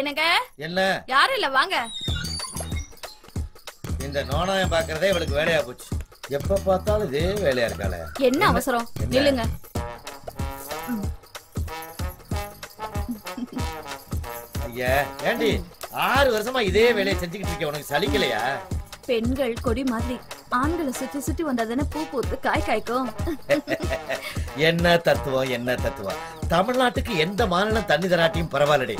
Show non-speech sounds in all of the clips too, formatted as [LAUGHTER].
என்னங்க? என்ன? யாரும் இல்ல வாங்க. இந்த நோனாயம் பாக்குறதே இவளுக்கு வேலையா போச்சு. எப்ப பார்த்தாலும் இதே வேலையா இருக்காளே. என்ன அவசரம்? நில்லுங்க. ஐயா ஏண்டி? ஆறு வருஷமா இதே வேலையை செஞ்சுக்கிட்டு இருக்க உனக்கு சலிக்கலையா? பெண்கள் கொடி மாதிரி. ஆண்களை சுத்தி சுத்தி வந்தாதானே பூ பூத்து காய் காய்க்கும். என்ன தத்துவம் என்ன தத்துவம்? தமிழ்நாட்டுக்கு எந்த மாநிலம் தண்ணி தராட்டியும் பரவாயில்லடி.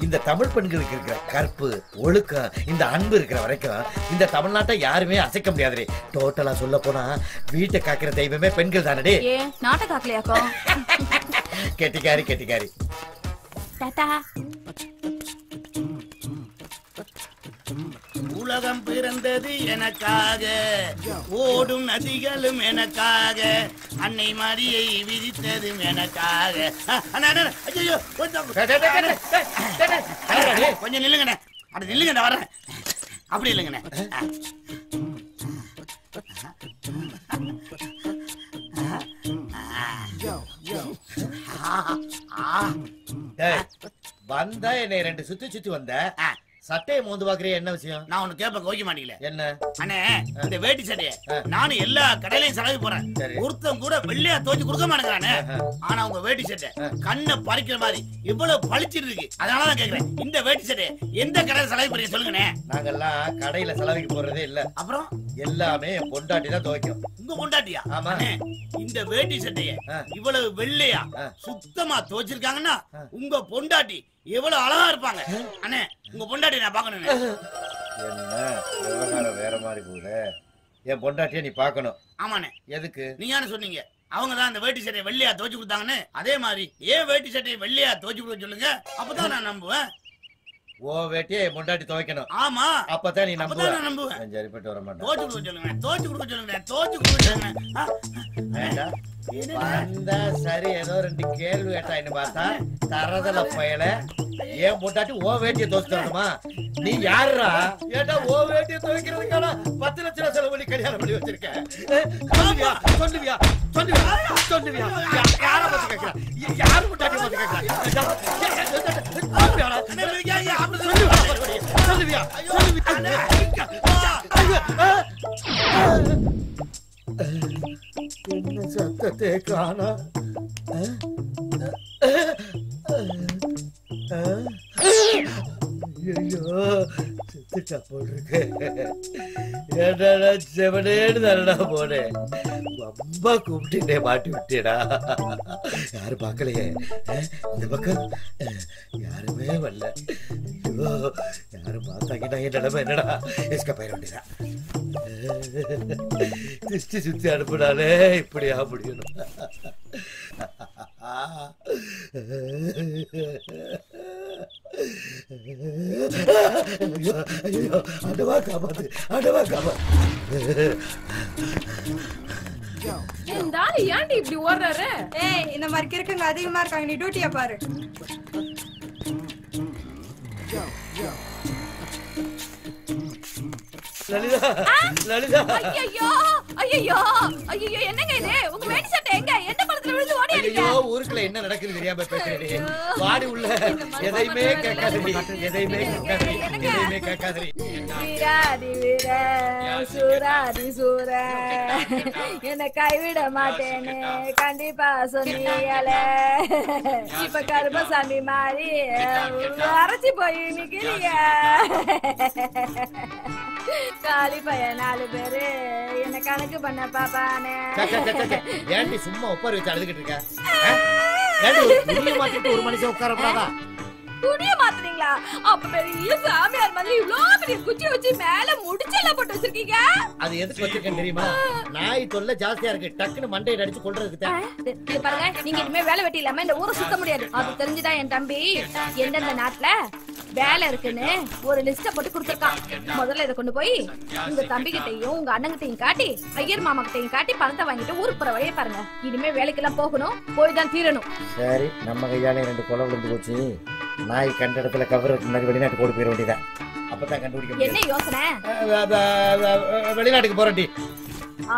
இந்த தமிழ் பெண்களுக்கு இருக்கிற கற்பு ஒழுக்கம் இந்த அன்பு இருக்கிற வரைக்கும் இந்த தமிழ்நாட்டை யாருமே அசைக்க முடியாதுடி. டோட்டலா சொல்ல போனா வீட்டை காக்கிற தெய்வமே பெண்கள் தானடி. நாட்டை காக்கலையாக்கும் [LAUGHS] கெட்டிக்காரி கெட்டிக்காரி. டாடா உலகம் பிறந்தது எனக்காக. ஓடும் நதிகளும் எனக்காக. அன்னை மரியை விதித்ததும் எனக்காக. கொஞ்சம் நில்லுங்கண்ணே. அட நில்லுங்கண்ணே வரேன் அப்படி இல்லைங்கண்ணே வந்தா என்னை ரெண்டு சுத்தி சுத்தி வந்த. சட்டையை மோந்து பாக்குறிய என்ன விஷயம்? நான் ஒண்ணு கேப்ப கோவிக்க மாட்டீங்களே? என்ன? அண்ணே இந்த வேட்டி சட்டைய. நானும் எல்லா கடையிலையும் செலவு போறேன். ஒருத்தன் கூட வெள்ளையா துவச்சு கொடுக்க மாட்டேங்கிறானே. ஆனா உங்க வேட்டி சட்டை. கண்ணை பறிக்கிற மாதிரி இவ்வளவு பளிச்சிட்டு இருக்கு. அதனாலதான் கேக்குறேன். இந்த வேட்டி சட்டைய எந்த கடையில செலவு பண்ணி சொல்லுங்கண்ணே. நாங்கெல்லாம் கடையில செலவுக்கு போறதே இல்ல. அப்புறம்? எல்லாமே என் பொண்டாட்டி தான் துவைக்கும். உங்க கொண்டாட்டியா ஆமா. இந்த வேட்டி சட்டைய. இவ்வளவு வெள்ளையா. சுத்தமா துவைச்சிருக்காங்கன்னா. உங்க பொண்டாட்டி எவ்வளவு அழகா இருப்பாங்க. அண்ணே உங்க பொண்டாட்டி நான் பாக்கணும் என்ன? விவகாரம் வேற மாதிரி போகுது. என் பொண்டாட்டிய நீ பார்க்கணும். ஆமாண்ணே. எதுக்கு? நீங்க சொன்னீங்க. அவங்க தான் அந்த வேட்டி சட்டையை வெள்ளையா துவைச்சு கொடுத்தாங்கன்னு. அதே மாதிரி ஏன் வேட்டி சட்டையை வெள்ளையா துவைச்சு கொடுக்க சொல்லுங்க? அப்பதான் நான் நம்புவேன். ஓ வேட்டியை பொண்டாட்டி துவைக்கணும். ஆமா. அப்பதான் நீ நம்புவ. நம்புவேன். சரிப்பட்டு வர மாட்டேன். துவைச்சு கொடுக்க சொல்லுங்க. துவைச்சு கொடுக்க சொல்லுங்க. துவைச்சு கொடுக்க சொல்லுங்க? வந்தா சரி ஏதோ ரெண்டு கேள்வி கேட்டாயின்னு பார்த்தா தரதல பயல. ஏன் பொண்டாட்டி ஓ வேட்டியை துவைச்சு தரணுமா நீ யாருடா ஏட்டா ஓ வேட்டியை துவைக்கிறதுக்கான பத்து லட்சம் ரூபாய் செலவு பண்ணி கல்யாணம் பண்ணி வச்சிருக்க? சொல்லுவியா? சொல்லுவியா? சொல்லுவியா? சொல்லுவியா? யாரை பத்தி கேட்கிறா யா- யாரு பொண்டாட்டி பத்தி அப்படி சொல்லுவியா? சொல்லுவியா? என்ன சத்தத்தை காணா? ஐயோ செத்துட்டா போல் இருக்கு. என்னடா செவனேன்னு தரடா போனேன். ரொம்ப கூப்பிட்டுட்டே மாட்டி விட்டேடா. யாரும் பார்க்கலையே. இந்த பக்கம். யாருமே வரல. ஐயோ யாரும் பார்த்தாங்கன்னா என் நிலைமை என்னடா? எஸ்கா பயிர வேண்டியதா திருஷ்டி சுத்தி அனுப்புனாலே இப்படியா முடியணும். ஐயோ ஐயோ அடவா காப்பாத்து அடவா காப்பாத்து இந்த ஆளு ஏன்டி இப்படி ஓடுறாரு ஏய் இந்த மாதிரி கிறுக்குங்க அதிகமா இருக்காங்க. நீ டியூட்டியா பாரு. லலிதா லலிதா. ஐயோ ஐயோ ஐயோ என்னங்க இது? ஐயோ ஊருக்குள்ள என்ன நடக்குது தெரியாம பேசுறேன் வாடி உள்ள. எதையுமே கேட்காதடி எதையுமே கேட்காதடி எதையுமே கேட்காதடி வீராதி வீர சூராதி சூர என்ன கைவிட மாட்டேன்னு கண்டிப்பா சொன்னீங்களே இப்ப கருமசாமி மாறி அரைச்சி போய் நிக்கிறீங்க காலி பையன் நாலு பேரு. என்ன கணக்கு பண்ண பாப்பானே. ஏன்டி சும்மா உட்கார வச்சு அழுதுகிட்டு இருக்க? துணியை மாத்திட்டு ஒரு மனுஷன் உட்காரப்படாதா துணிய மாத்துறீங்களா அப்ப பெரிய சாமியார் மாதிரி இவ்ளோ பெரிய குச்சி வச்சு மேல முடிச்செல்லாம் போட்டு வச்சிருக்கீங்க? அது எதுக்கு வச்சிருக்கேன் தெரியுமா? நாய் தொல்லை ஜாஸ்தியா இருக்கு. டக்குன்னு மண்டையை அடிச்சு கொள்றதுக்கு தான் பாருங்க. நீங்க இனிமே வேலை வெட்டி இல்லாம இந்த ஊரை சுத்த முடியாது. அது தெரிஞ்சுதான் என் தம்பி? எந்தெந்த நாட்டுல? வேலை இருக்குன்னு ஒரு லிஸ்ட போட்டு கொடுத்துருக்கான். முதல்ல இதை கொண்டு போய் உங்க தம்பி கிட்டையும் உங்க அண்ணங்கிட்டையும் காட்டி ஐயர் மாமா கிட்டையும் காட்டி பணத்தை வாங்கிட்டு ஊருக்கு போற வழியை பாருங்க. இனிமே வேலைக்கெல்லாம் போகணும் போய் தான் தீரணும். சரி நம்ம கையாலே ரெண்டு கொலை விழுந்து போச்சு. நாய் கண்ட இடத்துல கவருக்கு முன்னாடி வெளிநாட்டு போட்டு போயிட வேண்டியதான் அப்பதான் கண்டுபிடிக்க என்ன யோசனை? வெளிநாட்டுக்கு போறேன்டி.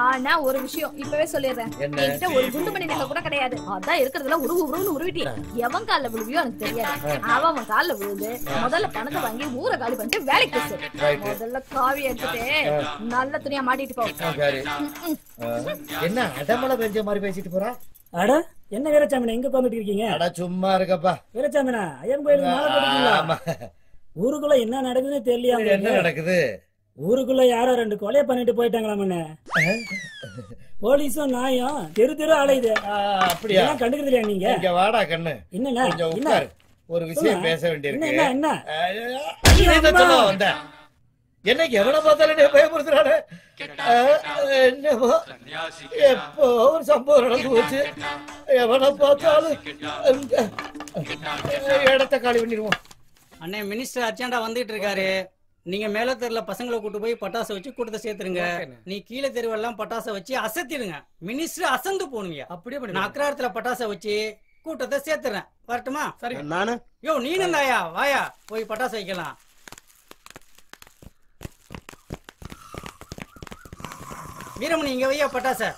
ஆனா ஒரு விஷயம் இப்பவே சொல்லிடுறேன். என்ன? என்கிட்ட ஒரு குண்டு மணி நகை கூட கிடையாது. அதான் இருக்கிறதுல உருவு உருவுன்னு உருவிட்டி எவன் கால்ல விழுவியோ எனக்கு தெரியாது. அவன் அவன் கால்ல விழுந்து முதல்ல பணத்தை வாங்கி ஊரை காலி பண்ணிட்டு வேலைக்கு பேசு. முதல்ல காவி எடுத்துட்டு நல்ல துணியா மாட்டிட்டு போ. என்ன அடமலை பெஞ்ச மாதிரி பேசிட்டு போறா? அட என்ன வீரச்சாமினா எங்க உட்காந்துட்டு இருக்கீங்க? அட சும்மா இருக்கப்பா. வீரச்சாமினா ஐயன் கோயிலுக்கு. ஊருக்குள்ள என்ன நடக்குதுன்னு தெரியலையா என்ன? நடக்குது? ஊருக்குள்ள யாரோ ரெண்டு கொலையை பண்ணிட்டு போயிட்டாங்களாமண்ணே? போலீஸும் நாயும் தெரு தெரு அலையுது அப்படியா? கண்டுக்கிறது இல்லையா நீங்க? இங்க வாடா கண்ணு. என்னண்ணா கொஞ்சம் என்ன? உட்காரு. ஒரு விஷயம். பேச என்ன வேண்டியிருக்கு என்ன? என்ன என்ன வந்த? என்னைக்கு எவனை பார்த்தாலும் பயப்படுத்துறானே ஆ, என்னமோ எப்போ ஒரு சம்பவம் நடந்து போச்சு எவனை பார்த்தாலும் இந்த இடத்த காலி பண்ணிடுவோம். அண்ணே மினிஸ்டர் அர்ஜென்டா வந்துட்டு இருக்காரு. நீங்க மேல தெருல பசங்களை கூட்டு போய் பட்டாசை வச்சு கூட்டத்தை சேர்த்துருங்க. நீ கீழே தெருவெல்லாம் பட்டாசை வச்சு அசத்திடுங்க. மினிஸ்டர் அசந்து போனுங்க அப்படியே நான் அக்ராரத்துல பட்டாசை வச்சு கூட்டத்தை சேர்த்துறேன். வரட்டுமா? சரி நானு? யோ நீனும் தாயா? வாயா. போய் பட்டாசு வைக்கலாம். வீரமணி இங்க வையா பட்டாசை?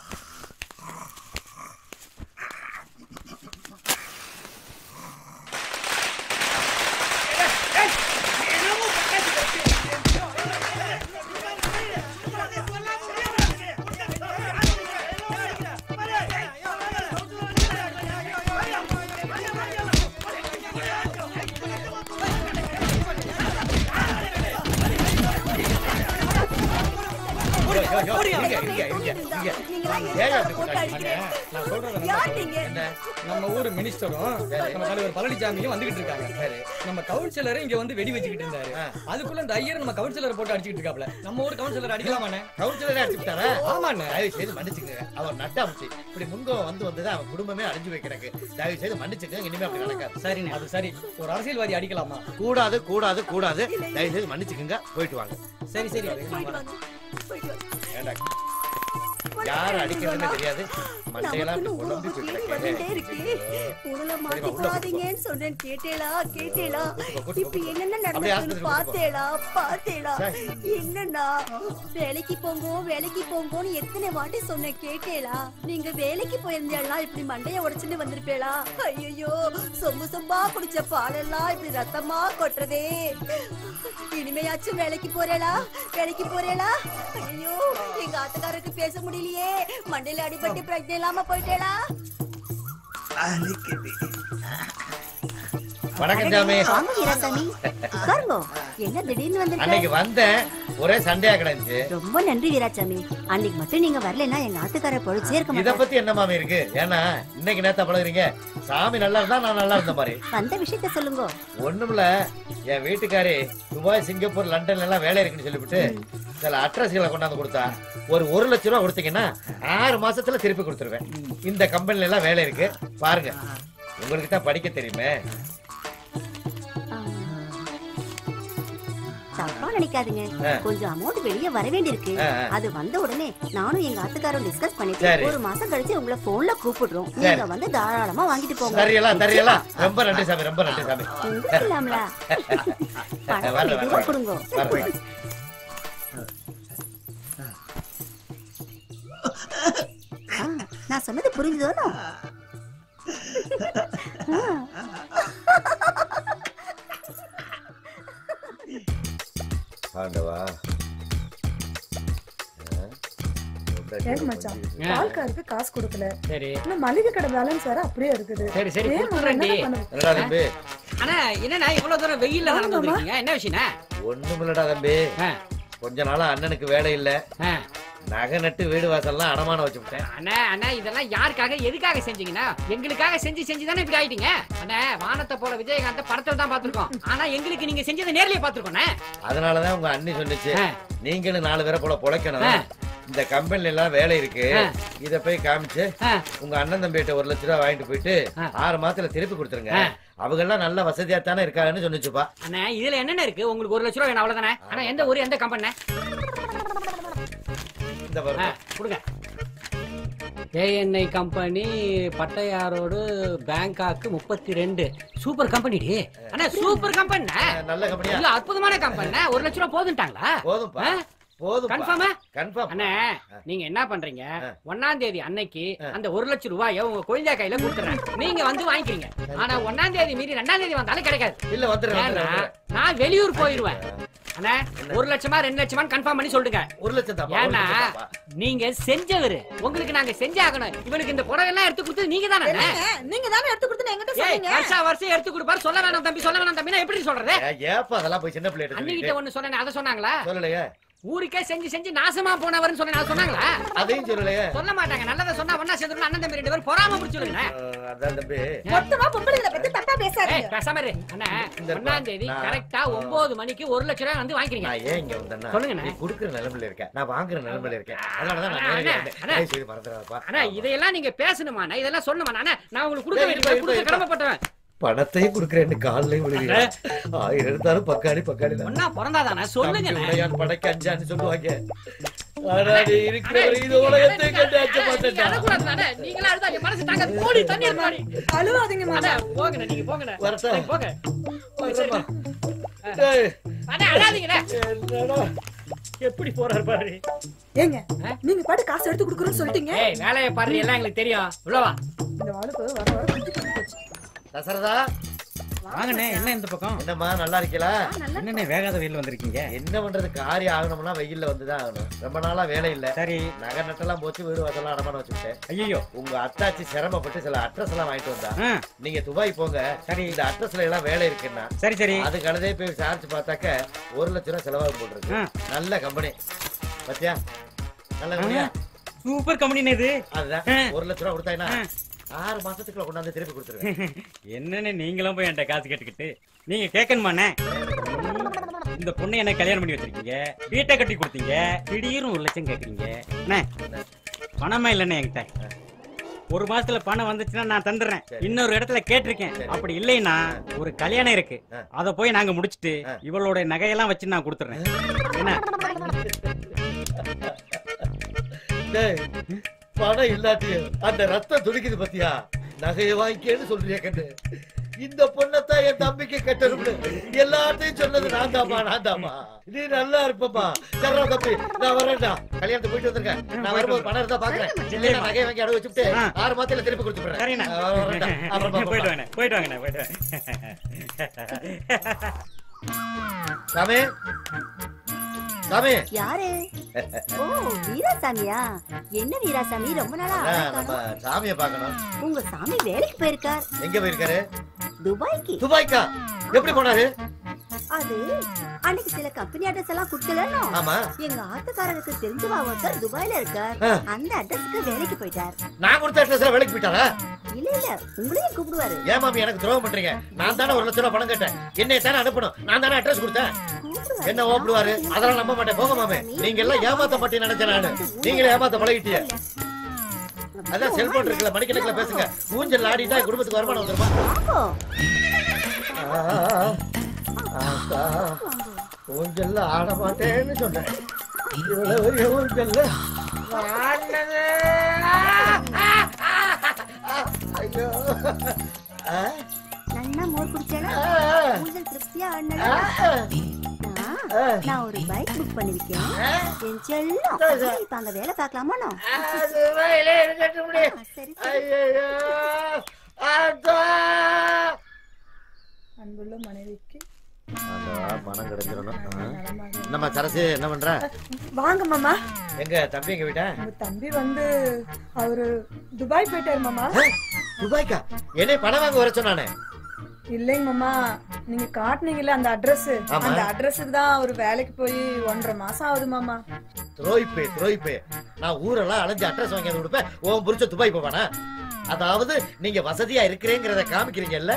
நம்ம ஊர் மினிஸ்டரும் நம்ம தலைவர் பழனிசாமியும் வந்துகிட்டு இருக்காங்க. சரி. நம்ம கவுன்சிலரை இங்க வந்து வெடி வச்சுக்கிட்டு இருந்தாரு. அதுக்குள்ள இந்த ஐயர் நம்ம கவுன்சிலர் போட்டு அடிச்சுக்கிட்டு இருக்காப்ல நம்ம ஊர் கவுன்சிலர் அடிக்கலாமாண்ணே கவுன்சிலரே அடிச்சுட்டாரா? ஆமாண்ணே. தயவு செய்து மன்னிச்சுக்கங்க. அவர் நட்டாமுச்சி. இப்படி முன்கோபம் வந்து வந்தது அவன் குடும்பமே அழிஞ்சு வைக்கிறக்கு. தயவு செய்து மன்னிச்சுக்கங்க. இனிமே அப்படி நடக்காது. சரிண்ணே. அது சரி. ஒரு அரசியல்வாதி அடிக்கலாமா? கூடாது கூடாது கூடாது. தயவு செய்து மன்னிச்சுக்கங்க. போயிட்டு வாங்க. சரி சரி. நான் வரேன். ஏண்டா, யார் அடிக்கிறதுன்னு தெரியாது. மண்டையெல்லாம் போய் கிடக்கு. உடல மாட்டிக்காதீங்கன்னு சொன்னேன். கேட்டேளா? கேட்டேளா? கூட்டு இப்ப என்னென்ன நடந்ததுன்னு பார்த்தேளா? சரி. என்னண்ணா வேலைக்கு போங்கோ வேலைக்கு போங்கோன்னு எத்தனை வாட்டி சொன்னேன். கேட்டேளா? நீங்க வேலைக்கு போயிருந்தேளா? இப்படி மண்டைய உடைச்சுட்டு வந்திருப்பேளா? ஐயோ சொம்பு சொம்பா குடிச்ச பாலெல்லாம் இப்படி ரத்தமா கொட்டுறதே. இனிமையாச்சும் வேலைக்கு போறேளா? வேலைக்கு போறேளா? ஐயோ எங்க ஆத்துக்காரருக்கு பேச முடியலையே. மண்டையில அடிபட்டு பிரச்சனை இல்லாம போயிட்டேளா வணக்கம் சாமி. என்ன திடீர்னு அன்னைக்கு வந்திருக்க வந்தேன். ஒரே சண்டையா கிடந்துச்சு. ரொம்ப நன்றி வீராசாமி அன்னைக்கு மட்டும் நீங்க வரலைன்னா எங்க ஆத்துக்கார பொழிச்சே இருக்க இத பத்தி என்ன மாமி இருக்கு? ஏன்னா இன்னைக்கு நேத்தா பழகுறீங்க. சாமி நல்லா இருந்தா நான் நல்லா இருந்த மாதிரி. வந்த விஷயத்த சொல்லுங்க. ஒண்ணுமில்ல. என் வீட்டுக்காரி துபாய் சிங்கப்பூர் லண்டன்ல எல்லாம் வேலை இருக்குன்னு சொல்லிவிட்டு சில அட்ரஸ்களை கொண்டாந்து கொடுத்தா ஒரு ஒரு லட்சம் ரூபா கொடுத்தீங்கன்னா ஆறு மாசத்துல திருப்பி கொடுத்துருவேன். இந்த கம்பெனில எல்லாம் வேலை இருக்கு. பாருங்க. உங்களுக்கு தான் படிக்க தெரியுமே. தப்பா நினைக்காதீங்க. கொஞ்சம் அமௌண்ட் வெளியே வர வேண்டியிருக்கு. அது வந்த உடனே நானும் எங்க ஆத்துக்காரும் டிஸ்கஸ் பண்ணிட்டு. ஒரு மாசம் கழிச்சு உங்களை போன்ல கூப்பிடுறோம். நீங்க வந்து தாராளமா வாங்கிட்டு போங்க. சரியெல்லாம் சரியெல்லாம். ரொம்ப நன்றி சாமி ரொம்ப நன்றி சாமி. [LAUGHS] கொடுங்க. நான் சொன்னது புரிஞ்சுதோனோ? ஆண்டவா மச்சான். பால்காருக்கு காசு கொடுக்கல. சரி. இன்னும் மளிகை கடை பேலன்ஸ் வேற அப்படியே இருக்குது. சரி சரி அண்ணா என்னண்ணா இவ்வளவு தூரம் வெயில்ல நடந்து என்ன விஷயம்ண்ணா? ஒண்ணுமில்லடா தம்பி. கொஞ்ச நாளா அண்ணனுக்கு வேலை இல்ல. நகை நட்டு வீடு வாசல்லாம் அடமானம் வச்சுவிட்டேன் அண்ணா அண்ணா இதெல்லாம் யாருக்காக எதுக்காக செஞ்சீங்கன்னா எங்களுக்காக செஞ்சு செஞ்சு தானே இப்படி ஆயிட்டீங்க அண்ணா வானத்தை போல விஜயகாந்த படத்துல தான் பாத்துருக்கோம் ஆனா எங்களுக்கு நீங்க செஞ்சதை நேர்லயே பாத்துருக்கோம் அதனாலதான் உங்க அண்ணி சொன்னுச்சு ஆ. நீங்களும் நாலு பேரை போல பொழைக்கணும். இந்த கம்பெனில எல்லாம் வேலை இருக்கு. இத போய் காமிச்சு. உங்க அண்ணன் தம்பிகிட்ட ஒரு லட்ச ரூபா வாங்கிட்டு போயிட்டு. ஆறு மாசத்துல திருப்பி கொடுத்துருங்க ஆ. அவங்க எல்லாம் நல்ல வசதியா தானே இருக்காங்கன்னு சொன்னுச்சுப்பா. அண்ணா இதுல என்னென்ன இருக்கு? உங்களுக்கு ஒரு லட்ச ரூபா வேணும் அவ்வளவுதானே? ஆனா எந்த ஊரு எந்த கம்பெனி இந்த பாருங்க கொடுங்க. ஏஎன்ஐ கம்பெனி பட்டையாரோடு பேங்காக்கு முப்பத்தி ரெண்டு சூப்பர் கம்பெனி அண்ணா சூப்பர் கம்பெனி நல்ல கம்பெனியா இல்ல அற்புதமான கம்பெனி ஒரு லட்ச ரூபா போதுன்ட்டாங்களா போதும்பா ஆ? போதும் கன்ஃபார்மா கன்ஃபார்ம் அண்ணே நீங்க என்ன பண்றீங்க? ஒன்னாம் தேதி அன்னைக்கு அந்த ஒரு லட்சம் ரூபாய உங்க குழந்தை கையில கொடுத்துறேன். நீங்க வந்து வாங்கிக்கிறீங்க. ஆனா ஒன்னாம் தேதி மீறி ரெண்டாம் தேதி வந்தாலும் கிடைக்காது. இல்ல வந்துடுறேன். நான் வெளியூர் போயிருவேன். அண்ணே ஒரு லட்சமா ரெண்டு லட்சமா கன்ஃபார்ம் பண்ணி சொல்லுங்க. ஒரு லட்சம் ஏன்னா தான்ப்பா. நீங்க செஞ்சவரு. உங்களுக்கு நாங்க செஞ்சாகணும் இவனுக்கு இந்த புடவை எல்லாம் எடுத்து கொடுத்து நீங்க தானே நீங்க தானே எடுத்து கொடுத்து என்கிட்ட ஏய் சொன்னீங்க. வருஷா வருஷம் எடுத்து கொடுப்பாரு. சொல்ல வேணாம் தம்பி சொல்ல வேணாம் தம்பி. எப்படி சொல்றது? ஏப்பா அதெல்லாம் போய் சின்ன பிள்ளை அன்னிக்கிட்ட ஒண்ணு சொன்னேன் அதை சொன்னாங்களா? சொல்லலையே. ஊருக்கே செஞ்சு செஞ்சு நாசமா போனவர்னு சொன்னேன் அதை சொன்னாங்களா? அதையும் சொல்லலையே. சொல்ல மாட்டாங்க. நல்லதை சொன்னா ஒண்ணா சேர்ந்து அண்ணன் தம்பி ரெண்டு பேரும் பொறாம அதான் தம்பி. மொத்தமா பொம்பளைங்களை பத்தி தப்பா பேசாதீங்க. பேசாம இரு. அண்ணா இந்த ஒன்னாம் தேதி நான்- கரெக்டா ஒன்பது மணிக்கு ஒரு லட்சம் ரூபாய் வந்து வாங்கிக்கிறீங்க. நான் ஏன் இங்க வந்தேன்னா சொல்லுங்கண்ணே. நீ குடுக்குற நிலைமையில இருக்கேன். நான் வாங்குற நிலைமையில இருக்கேன். அதனாலதான் நான் அண்ணா, செய்து மறந்துடாதப்பா. அண்ணா இதையெல்லாம் நீங்க பேசணுமா இதெல்லாம் சொல்லணுமா அண்ணா நான் உங்களுக்கு கொடுக்க வேண்டிய கொடுக்க. கடமைப்பட்டவன் பணத்தையும் குடுக்குறேன் காலையும் விழுகிறேன் ஆயிரம் எடுத்தாலும் பக்காளி பக்காளி தான் ஒன்னா பிறந்தாதானே சொல்லுங்க படைக்கு அஞ்சான்னு சொல்லுவாங்க ஆனா நீ இருக்கிற இந்த உலகத்தை கண்டு அச்ச மாட்டேன்டா. நீங்களா அழுதா என் மனசு தாங்க கோடி தண்ணி மாடி அழுவாதீங்க போங்கண்ணே நீங்க போங்கண்ணே வரட்டா? போங்க? எப்படி போறாரு பாரு ஏங்க நீங்க பாட்டு காசு எடுத்து கொடுக்குறோன்னு சொல்லிட்டீங்க வேலையை பாரு எல்லாம் எங்களுக்கு தெரியும் இந்த வர தசரதா? வாங்கண்ணே என்ன இந்த பக்கம்? என்னம்மா நல்லா இருக்கீங்களா? என்னண்ணே வேகாத வெயில் வந்திருக்கீங்க? என்ன பண்றது காரியம் ஆகணும்னா வெயில்ல வந்துதான் ஆகணும். ரொம்ப நாளா வேலை இல்ல. சரி. நகை நட்டெல்லாம் போச்சு வீடு வாசலாம் அடமான வச்சுட்டேன் ஐயோ உங்க அத்தாச்சி சிரமப்பட்டு சில அட்ரஸ் எல்லாம் வாங்கிட்டு வந்தா. நீங்க துபாய் போங்க. சரி. இந்த அட்ரஸ்ல எல்லாம் வேலை இருக்குன்னா சரி சரி. அது கழுதே போய் விசாரிச்சு பார்த்தாக்க ஒரு லட்சம் ரூபாய் செலவாகும் போட்டுருக்கு. நல்ல கம்பெனி பாத்தியா? நல்ல கம்பெனியா சூப்பர் கம்பெனி இது. அதுதான். ஒரு லட்ச ரூபா கொடுத்தாங்கன்னா ஆறு மாசத்துக்குள்ள கொண்டாந்து திருப்பி கொடுத்துருவேன். [LAUGHS] என்னன்னு நீங்களும் போய் என்கிட்ட காசு கேட்டுக்கிட்டு நீங்க கேட்கணுமாண்ணே இந்த பொண்ணை என்ன கல்யாணம் பண்ணி வச்சிருக்கீங்க? வீட்டை கட்டி கொடுத்தீங்க? திடீர்னு ஒரு லட்சம் கேக்குறீங்க. அண்ணே பணமா இல்லைண்ணே என்கிட்ட? ஒரு மாசத்துல பணம் வந்துச்சுன்னா நான் தந்துடுறேன். இன்னொரு இடத்துல கேட்டிருக்கேன். அப்படி இல்லைன்னா ஒரு கல்யாணம் இருக்கு. அத போய் நாங்க முடிச்சிட்டு இவளோட நகையெல்லாம் வச்சு நான் கொடுத்துறேன் என்ன? பணம் இல்லாட்டியும் அந்த ரத்தம் துடிக்குது பாத்தியா? நகையை வாங்கிக்கேன்னு சொல்றியா கண்ணு. இந்த பொண்ணத்தான் என் தம்பிக்கு கட்டணும்னு எல்லாத்தையும் சொன்னது நான் தாமா நான் தாமா நீ நல்லா இருப்பமா சரா தம்பி நான் வரேன்டா. கல்யாணத்துக்கு போயிட்டு வந்திருக்கேன் நான் வரும்போது பணம் இருந்தா பாக்குறேன். இல்லையா நகையை வாங்கி அடகு வச்சுட்டு ஆறு மாசத்துல திருப்பி அப்புறம் போயிட்டு வாங்க போயிட்டு போயிட்டு வாங்க. சாமி? சாமி. யாரு? ஓ வீராசாமியா? என்ன வீராசாமி? ரொம்ப நாளா நம்ம. சாமியை பார்க்கணும். உங்க சாமி வேலைக்கு போயிருக்கார். எங்க போயிருக்காரு? துபாய்க்கு. துபாய்க்கா? எப்படி போனாரு? அது அன்னைக்கு சில கம்பெனி அட்ரஸ் எல்லாம் கொடுக்கலன்னு. ஆமா. எங்க ஆத்துக்காரருக்கு தெரிஞ்சவா ஒருத்தர் துபாய்ல இருக்கார். அந்த அட்ரஸ்க்கு வேலைக்கு போயிட்டார். நான் கொடுத்த அட்ரஸ்ல வேலைக்கு போயிட்டாரா? இல்ல இல்ல. உங்களையும் கூப்பிடுவாரு. ஏன் மாமி எனக்கு துரோகம் பண்றீங்க? நான் தானே ஒரு லட்சம் ரூபாய் பணம் கேட்டேன். என்னை தானே அனுப்பணும். நான் தானே அட்ரஸ் கொடுத்தேன். என்ன ஓப்பிடுவாரு அதெல்லாம் நம்ப மாட்டேன். போங்க மாமே. நீங்க எல்லாம் ஏமாத்த மாட்டேன் நினைச்சேன் நானு. நீங்களே ஏமாத்த பழகிட்டீங்க. அதான் செல்போன் இருக்குல்ல மணிக்கணக்கில் பேசுங்க. ஊஞ்சல் ஆடிட்டா குடும்பத்துக்கு வருமானம் வந்துருமா? ஊஞ்சல்ல ஆட மாட்டேன்னு சொன்னேன். இவ்வளவு ஊஞ்சல்ல. ஐயோ? நன்னா மோர் குடிச்சேனா ஊஞ்சல் திருப்தியா ஆடினா நான் ஒரு பைக் புக் பண்ணிருக்கேன். என் செல்லம் இப்ப அங்க வேலை பார்க்கலாமா. அன்புள்ள மனைவிக்கு. பணம் கிடைச்சிடணும். என்னம்மா சரசு என்ன பண்ற? வாங்க மாமா. எங்க தம்பி எங்க வீட்டா? உங்க தம்பி வந்து அவரு துபாய் போயிட்டாரு மாமா. துபாய்க்கா? என்னை பணம் வாங்க வர சொன்னானே. இல்லைங்க மாமா நீங்க காட்டுனீங்கல்ல அந்த அட்ரஸ். அந்த அட்ரஸுக்கு தான் அவர் வேலைக்கு போய் ஒன்றரை மாசம் ஆகுது மாமா. துரோய்ப்பே துரோய்ப்பே நான் ஊரெல்லாம் அலைஞ்சு அட்ரஸ் வாங்கி கொடுப்பேன். உன் புரிச்ச துபாய் போவானா? அதாவது நீங்க வசதியா இருக்கிறேங்கிறத காமிக்கிறீங்கல்ல?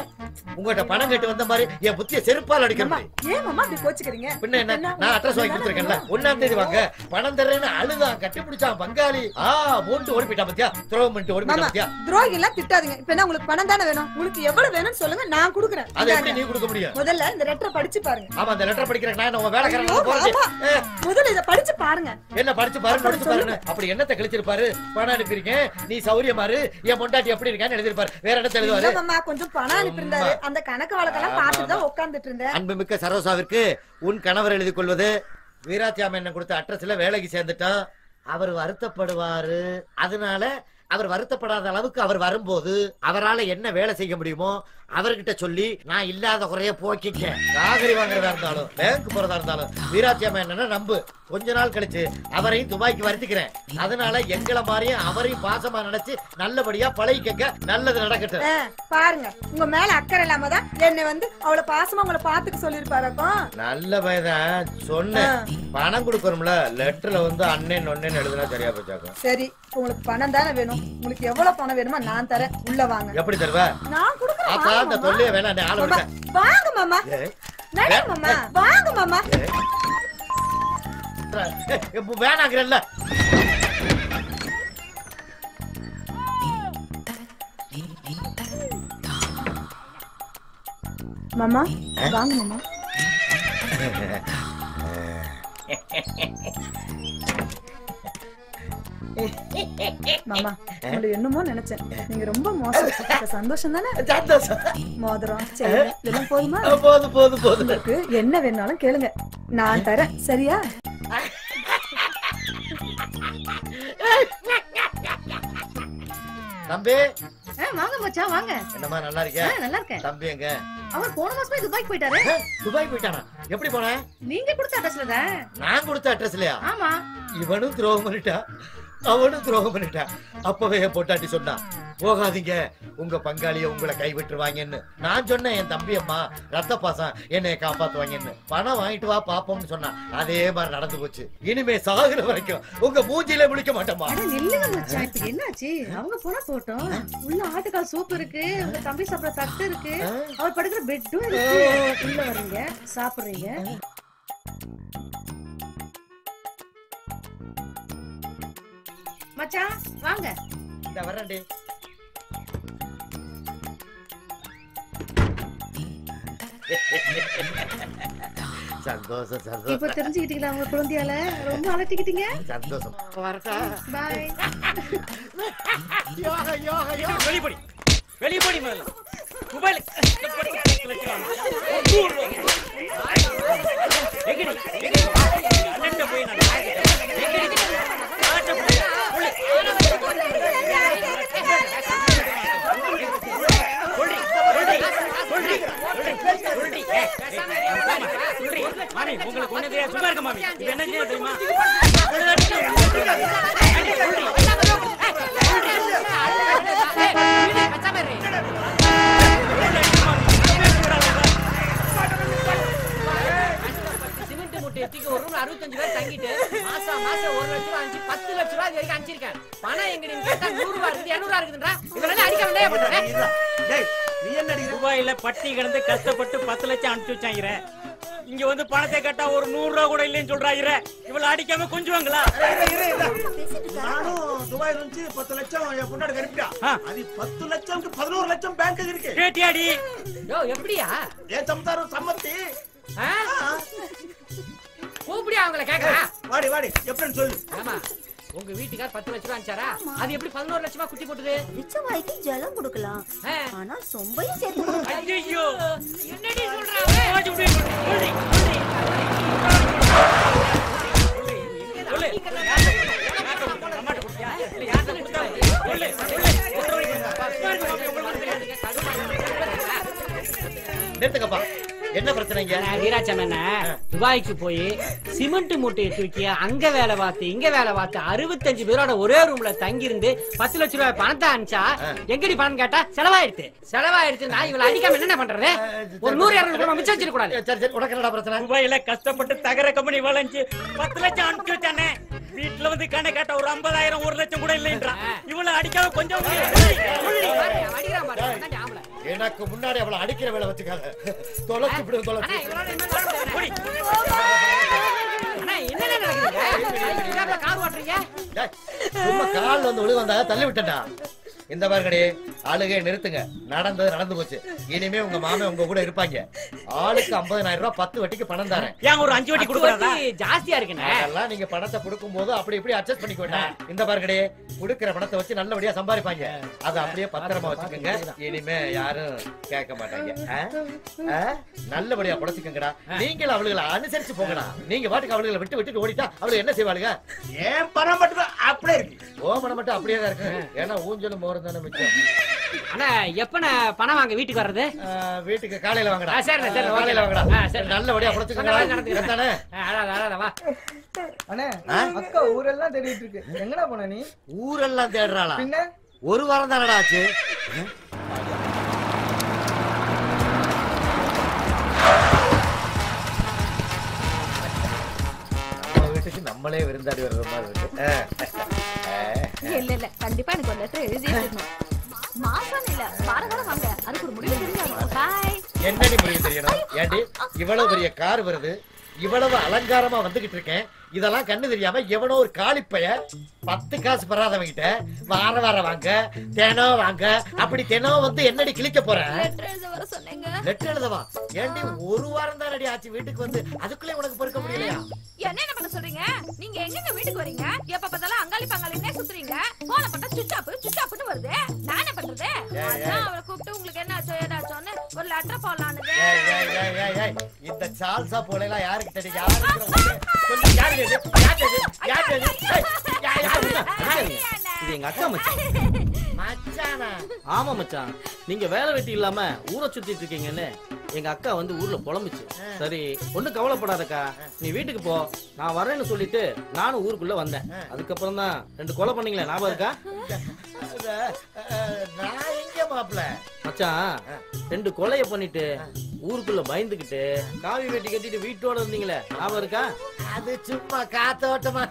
உங்ககிட்ட பணம் கேட்டு வந்த மாதிரி என் புத்திய செருப்பால் அடிக்கணும் ஏன் மாமா அப்படி கோச்சுக்கிறீங்க? பின்ன என்ன? நான் அட்ரஸ் வாங்கி கொடுத்துருக்கேன்ல? ஒன்னாம் தேதி வாங்க. பணம் தர்றேன்னு அழுதான் கட்டி பிடிச்சான் பங்காளி. ஆ மூண்டு ஓடி போயிட்டான் பத்தியா? துரோகம் பண்ணிட்டு ஓடி போயிட்டான் மாமா பத்தியா? துரோகி எல்லாம் திட்டாதீங்க. இப்ப என்ன உங்களுக்கு பணம் தானே வேணும்? உங்களுக்கு எவ்வளவு வேணும்னு சொல்லுங்க நான் கொடுக்குறேன். அதை எப்படி. நீ கொடுக்க முடியும்? முதல்ல இந்த லெட்டரை படிச்சு பாருங்க. ஆமா அந்த லெட்டர் படிக்கிறேன். நான் உன் வேலைக்காரன் மாமா. முதல்ல இத படிச்சு பாருங்க. என்ன படிச்சு பாரு படிச்சு பாருன்னு. அப்படி என்னத்தை கழிச்சிருப்பாரு? பணம் அனுப்பியிருக்கேன். நீ சௌரியமாரு என் பொண்டாட்டி எப்படி இருக்கான்னு எழுதிருப்பாரு வேற இடத்த எழுதுவாரு? மாமா கொஞ்சம் பணம் அனுப்பியிருந்தாரு அந்த கணக்கு வழக்கெல்லாம் பார்த்துட்டு தான் உட்கார்ந்துட்டு இருந்தேன் அன்புமிக்க சரோசாவிற்கு உன் கணவர் எழுதி கொள்வது வீராத்தியாம என்ன கொடுத்த அட்ரஸ்ல வேலைக்கு சேர்ந்துட்டான். அவர் வருத்தப்படுவாரு. அதனால அவர் வருத்தப்படாத அளவுக்கு அவர் வரும்போது அவரால என்ன வேலை செய்ய முடியுமோ அவர்கிட்ட சொல்லி நான் இல்லாத குறைய போக்கிக்க காகரி வாங்குறதா இருந்தாலும் பேங்க் போறதா இருந்தாலும் வீராத்தியாம என்னன்னா நம்பு. கொஞ்ச நாள் கழிச்சு அவரையும் துபாய்க்கு வருத்திக்கிறேன். அதனால எங்களை மாதிரியும் அவரையும் பாசமா நினைச்சு நல்லபடியா பழகிக்கங்க நல்லது நடக்கட்டும். பாருங்க. உங்க மேல அக்கறை இல்லாம தான் என்னை வந்து அவளை பாசமா உங்களை பாத்துக்க சொல்லிருப்பாருக்கும் நல்ல பையன் சொன்னேன். பணம் கொடுக்கணும்ல. லெட்டர்ல வந்து அண்ணன் ஒன்னேன்னு எழுதுனா சரியா போச்சாக்கும் சரி உங்களுக்கு பணம் தானே வேணும். உங்களுக்கு எவ்வளவு பணம் வேணுமோ நான் தரேன். உள்ள வாங்க. எப்படி தருவ? நான் கொடுக்குறேன் அந்த. தொல்லைய வேணாம் நீ ஆள விடுங்க வாங்க மாமா. நட மாமா. வாங்க மாமா. வேணாங்கிறல்ல. மாமா வாங்க மாமா. மாமா உங்களை என்னமோ நினைச்சேன். நீங்க ரொம்ப மோசம். சந்தோஷம் தானே? மோதிரம் இதெல்லாம் போதுமா? போதும் போதும் போதும் உங்களுக்கு என்ன வேணாலும் கேளுங்க. நான் தரேன். சரியா? தம்பி. வாங்க மச்சான் வாங்க. என்னம்மா நல்லா இருக்கியா? நல்லா இருக்கேன். தம்பி எங்க? அவர் போன மாசமே துபாய்க்கு போயிட்டாரு. துபாய் போயிட்டானா? எப்படி போன? நீங்க கொடுத்த அட்ரஸ்ல தான். நான் கொடுத்த அட்ரஸ் இல்லையா ஆமா. இவனும் துரோகம் பண்ணிட்டான் அவனும் துரோகம் பண்ணிட்டான் அப்பவே பொட்டாட்டி சொன்னான் போகாதீங்க உங்க பங்காளிய உங்களை கைவிட்டுருவாங்கன்னு. நான் சொன்னேன் என் தம்பி அம்மா ரத்த பாசம் என்னைய காப்பாத்துவாங்கன்னு. பணம் வாங்கிட்டு வா பாப்போம்னு சொன்னான் அதே மாதிரி நடந்து போச்சு. இனிமே சாகுற வரைக்கும் உங்க மூஞ்சில முழிக்க மாட்டோமா என்னாச்சு? அவங்க போனா போட்டோம். உள்ள ஆட்டுக்கால் சூப் இருக்கு உங்க தம்பி சாப்பிட தட்டு இருக்கு. அவர் படுக்கிற பெட்டும் இருக்கு. உள்ள வர்றீங்க சாப்பிடுறீங்க. மச்சான் வாங்க. இந்த வரேன்டி சந்தோஷம் இப்ப சந்தோஷம் தெரிஞ்சுக்கிட்டீங்களா உங்க குழந்தையால? ரொம்ப அலட்டிக்கிட்டீங்க. சந்தோஷம். வரட்டா? பாய் யோகா யோகா யோகா. வெளிய போடி. வெளிய போடி முதல்ல. மொபைல். [LAUGHS] கஷ்டப்பட்டு பத்து லட்சம் அனுப்பிச்சு வச்சாங்க இங்க வந்து பணத்தை கேட்டா ஒரு நூறு ரூபா கூட இல்லைன்னு சொல்றாங்க இவள அடிக்காம கொஞ்சுவாங்களா? நானும் துபாய் வந்து பத்து லட்சம் என் பொண்ணாடி கணிப்பிட்டா. ஆ. அது பத்து லட்சம்க்கு பதினோரு லட்சம் பேங்க் இருக்கு கேட்டியாடி? யோ எப்படியா? என் சம்சாரம் சம்மத்தி. ஆ? கூப்பிடியா அவங்கள கேக்குறா. வாடி வாடி. எப்படின்னு சொல்லு. ஆமா உங்க வீட்டுக்கார் பத்து லட்ச ரூபாய் அனுப்பிச்சாரா அது எப்படி பதினோரு லட்சமா குட்டி போட்டுது வாய்க்கு ஜலம் கொடுக்கலாம். ஆனா சொம்பையும் சேர்த்து ஐயோ என்னடி சொல்றாங்க நிறுத்துக்கப்பா என்ன பிரச்சனைங்க? வீராச்சம் என்ன துபாய்க்கு போய் சிமெண்ட் மூட்டையை தூக்கி அங்க வேலை பார்த்து இங்க வேலை பார்த்து அறுபத்தஞ்சு பேரோட ஒரே ரூம்ல தங்கி இருந்து பத்து லட்ச ரூபாய் பணத்தை அனுப்பிச்சா எங்கடி பணம் கேட்டா? செலவாயிடுச்சு செலவாயிடுச்சு நான் இவளை அடிக்காம என்ன பண்றது? ஒரு நூறு இருநூறு ரூபாய் மிச்சம் வச்சிருக்க கூடாது. சரி சரி உனக்கு என்னடா பிரச்சனை? துபாயில கஷ்டப்பட்டு தகர கம்பெனி வளைஞ்சு பத்து லட்சம் அனுப்பிச்சு வச்சானே. வீட்டுல வந்து கண்ணை கேட்ட ஒரு ஐம்பதாயிரம் ஒரு லட்சம் கூட இல்லைன்றான் இவள அடிக்காம கொஞ்சம் எனக்கு முன்னாடி அவளை அடிக்கிற வேலை வச்சுக்காத. தொலைச்சு விடு தொலைச்சு. கால் வந்து விழு வந்தா தள்ளி விட்டா இந்த பாருங்கடி அழுகை நிறுத்துங்க. நடந்தது நடந்து போச்சு. இனிமே உங்க மாமன் உங்க கூட இருப்பாங்க. ஆளுக்கு 50000 ரூபாய் பத்து வட்டிக்கு பணம் தரேன் ஏன் ஒரு அஞ்சு வட்டி கொடுக்குறாரா வட்டி ஜாஸ்தியா இருக்குண்ணே. அதெல்லாம் நீங்க பணத்தை கொடுக்கும் போது அப்படி இப்படி அட்ஜஸ்ட் பண்ணிக்க வேண்டாம். இந்த பாருங்கடே குடுக்கிற பணத்தை வச்சு நல்லபடியா சம்பாதிப்பாங்க அதை அப்படியே பத்திரமா வச்சுக்கோங்க. இனிமே யாரும் கேட்க மாட்டாங்க? நல்லபடியா புடச்சுக்கங்கடா நீங்களும் அவளுகளை அனுசரிச்சு போங்கடா. நீங்க பாட்டுக்கு அவளுகளை விட்டு விட்டுட்டு ஓடிட்டா அவளுக்கு என்ன செய்வாளுங்க ஏன் பணம் மட்டும் அப்படியே இருக்கு. ஓ பணம் மட்டும் அப்படியே தான் இருக்கு ஏன்னா ஊஞ்சலும் மோரும் தானே மிச்சம்? அண்ணா எப்பண்ணே பணம் வாங்க வீட்டுக்கு வர்றது? வீட்டுக்கு காலையில வாங்கடா. சரிண்ணே, சரிண்ணே, காலையில. வாங்கடா. சரி. நல்லபடியா அண்ணே அக்கா ஊரெல்லாம் தேடிட்டு இருக்கு. எங்கடா போன நீ? ஊரெல்லாம் தேடுறாளா? பின்ன? ஒரு வாரம் தானடா ஆச்சு? வீட்டுக்கு நம்மளே விருந்தாடி வர்ற மாதிரி இருக்கு. இல்ல இல்ல கண்டிப்பா எனக்கு ஒரு லெட்டர் எழுதி வச்சிருக்கணும் மாசம் இல்ல. வார வாரம் வாங்க. அதுக்கு ஒரு முடிவு தெரிஞ்சாங்க பாய் என்னடி முடிவு தெரியணும் ஏண்டி இவ்வளவு பெரிய கார் வருது. இவ்வளவு அலங்காரமா வந்துகிட்டு இருக்கேன். இதெல்லாம் கண்ணு தெரியாம எவனோ ஒரு காலிப்பைய பத்து காசு பெறாதவங்கிட்ட வார வாரம் வாங்க தினம் வாங்க அப்படி தினம் வந்து என்னடி கிழிக்க போறேன் லெட்டர் வர எழுதவா? ஏண்டி ஒரு வாரம் தான் ஆச்சு வீட்டுக்கு வந்து? அதுக்குள்ளே உனக்கு பொறுக்க முடியலையா? என்ன என்ன பண்ண சொல்றீங்க? நீங்க எங்க வீட்டுக்கு வரீங்க? எப்ப பார்த்தாலும் அங்காளி பங்காளினே சுத்துறீங்க. போன பண்ணா சுவிட்ச் ஆஃப்னு வருது. நான் என்ன பண்றது? அதான் அவரை கூப்பிட்டு உங்களுக்கு என்ன ஆச்சோ ஏதாச்சோன்னு ஒரு லெட்டர் போடலான்னு சால்சா போலாம் யாருக்கு தெரியும் இது? எங்க அக்கா மச்சான். மச்சானா? ஆமா மச்சான். நீங்க வேலை வெட்டி இல்லாம ஊரை சுத்திட்டு இருக்கீங்கன்னு எங்க அக்கா வந்து ஊர்ல புலம்புச்சு. சரி ஒண்ணும் கவலைப்படாதக்கா. நீ வீட்டுக்கு போ. நான் வரேன்னு சொல்லிட்டு நானும் ஊருக்குள்ள வந்தேன். அதுக்கப்புறம் தான் ரெண்டு கொலை பண்ணீங்களே ஞாபகம் இருக்கா? மாப்பிள. மச்சான் ரெண்டு கொலைய பண்ணிட்டு ஊருக்குள்ள பயந்துகிட்டு காவி வெட்டி கட்டிட்டு வீட்டோட இருந்தீங்களே ஞாபகம் இருக்கா? அது சும்மா காத்தோட்டமா.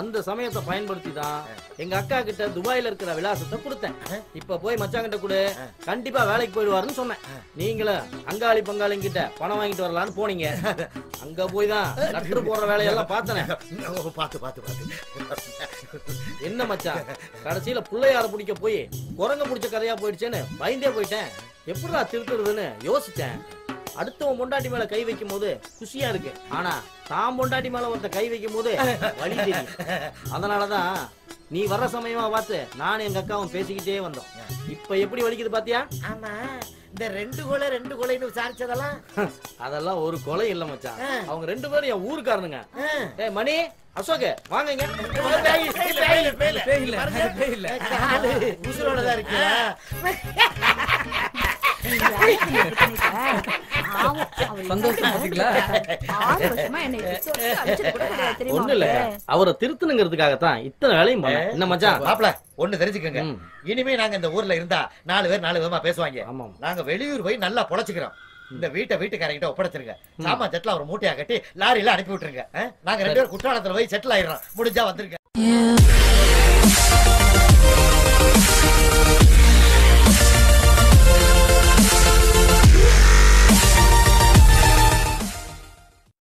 அந்த சமயத்தை பயன்படுத்தி தான் எங்க அக்கா கிட்ட துபாயில இருக்கிற விலாசத்தை கொடுத்தேன். இப்ப போய் மச்சான் கிட்ட கொடு. கண்டிப்பா வேலைக்கு போயிடுவாருன்னு சொன்னேன். நீங்களும் அங்காளி பங்காளி கிட்ட பணம் வாங்கிட்டு வரலான்னு போனீங்க. அங்க போய் தான் லெட்டர் போடுற வேலையெல்லாம் பார்த்தனே. பாத்து பாத்து பாத்து என்ன மச்சான்? கடைசியில பிள்ளையார பிடிக்க போய் குரங்க பிடிச்ச கதையா போயிடுச்சேன்னு பயந்தே போயிட்டேன். எப்படிடா திருத்துறதுன்னு யோசிச்சேன். அடுத்தவன் பொண்டாட்டி மேல கை வைக்கும் போது குஷியா இருக்கு. ஆனா தான் பொண்டாட்டி மேல ஒருத்த கை வைக்கும் போது வலி தெரியும் அதனாலதான் நீ வர்ற சமயமா பார்த்து நானும் எங்க அக்காவும் பேசிக்கிட்டே வந்தோம். இப்ப எப்படி வலிக்குது பாத்தியா? ஆமா இந்த ரெண்டு கொலை ரெண்டு கொலைன்னு விசாரிச்சதெல்லாம் [LAUGHS] அதெல்லாம் ஒரு கொலை இல்ல மச்சான். அவங்க ரெண்டு பேரும் என் ஊருக்காரனுங்க. ஏய் மணி அசோக் வாங்க? அவரை திருத்தணுங்கிறதுக்காகத்தான் இத்தனை வேலையும் பண்ண என்ன மச்சான்? மாப்பிள ஒண்ணு தெரிஞ்சுக்கங்க. இனிமே நாங்க இந்த ஊர்ல இருந்தா நாலு பேர் நாலு விதமா பேசுவாங்க. ஆமா நாங்க வெளியூர் போய் நல்லா பொழைச்சுக்கிறோம். இந்த வீட்டை வீட்டுக்காரங்கிட்ட ஒப்படைச்சிருங்க. சாமான் செட்டில் ஒரு மூட்டையா கட்டி லாரியில அனுப்பி விட்டுருங்க. நாங்க ரெண்டு பேரும் குற்றாலத்துல போய் செட்டில் ஆயிடுறோம். முடிஞ்சா வந்துருங்க.